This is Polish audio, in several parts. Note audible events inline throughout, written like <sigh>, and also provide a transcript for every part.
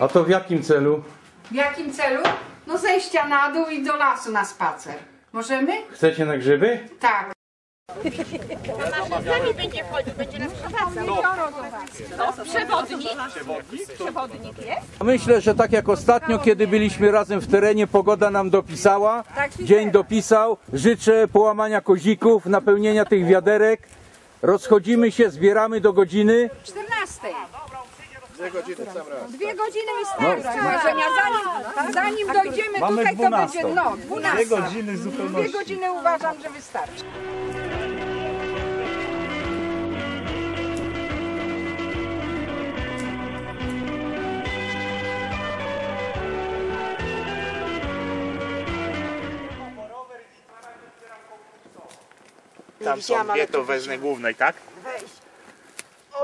A to w jakim celu? W jakim celu? No zejścia na dół i do lasu na spacer. Możemy? Chcecie na grzyby? Tak. Myślę, że tak jak ostatnio, kiedy byliśmy razem w terenie, pogoda nam dopisała. Dzień dopisał. Życzę połamania kozików, napełnienia tych wiaderek. Rozchodzimy się, zbieramy do godziny. 14. Dwie godziny w sam raz. Dwie godziny wystarczy. Marzenia. Zanim, zanim dojdziemy Mamy tutaj, to 12. będzie no, 12. Dwie godziny Dwie zupełności. godziny uważam, że wystarczy. Tam są dwie, to wezmę głównej, tak?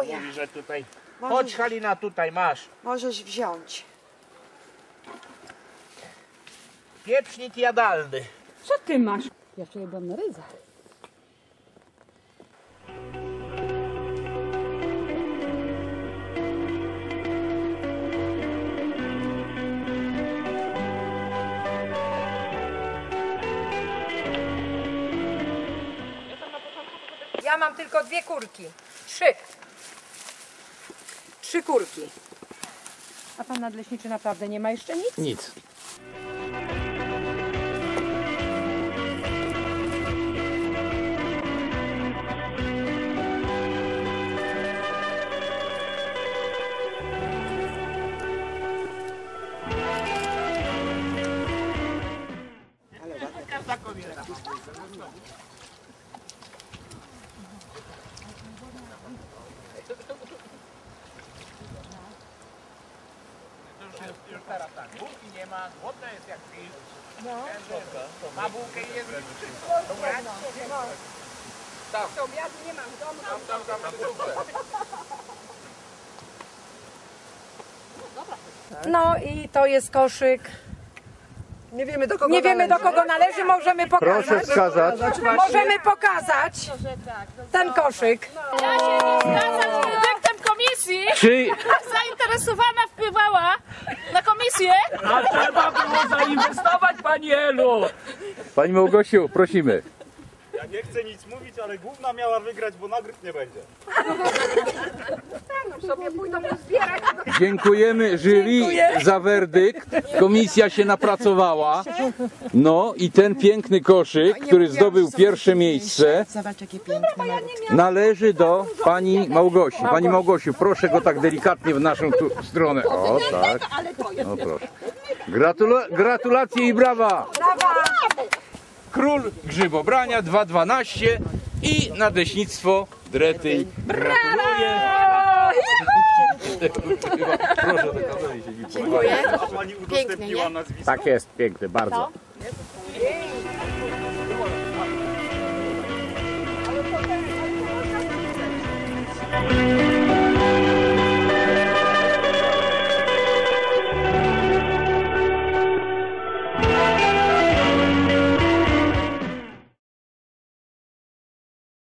Mówi, że tutaj... Chodź Halina, tutaj masz. Możesz wziąć. Pieprznik jadalny. Co ty masz? Ja wczoraj byłam na ryzach. Ja mam tylko dwie kurki. Trzy. Trzy kurki. A pan nadleśniczy naprawdę nie ma jeszcze nic? Nic. Nie ma, głodna jest jak pil. Ma bułkę i jest wszystko. Dobra? To obiadu nie mam w domu. Tam, tam, tam, tam, <laughs> No i to jest koszyk. Nie wiemy do kogo Nie wiemy do należy. kogo należy, możemy pokazać. Proszę wskazać. Możemy pokazać ten koszyk. Ja się nie zgadzam z projektem komisji. Czy Zainteresowana wpływała na komisję. A trzeba było zainwestować, Pani Elu! Pani Małgosiu, prosimy. Ja nie chcę nic mówić, ale główna miała wygrać, bo nagród nie będzie. Sobie pójdą zbierać. Dziękujemy jury za werdykt. Komisja się napracowała. No i ten piękny koszyk, który zdobył pierwsze miejsce, Zobacz jakie piękne malutkie. należy do pani Małgosi. Pani Małgosiu, proszę go tak delikatnie w naszą tu stronę. O tak. No proszę. Gratula gratulacje i brawa! Król grzybobrania 2.12 i nadleśnictwo Dretyj. Gratuluję! Proszę, A Pani udostępniła nazwisko. Tak jest, piękny, bardzo.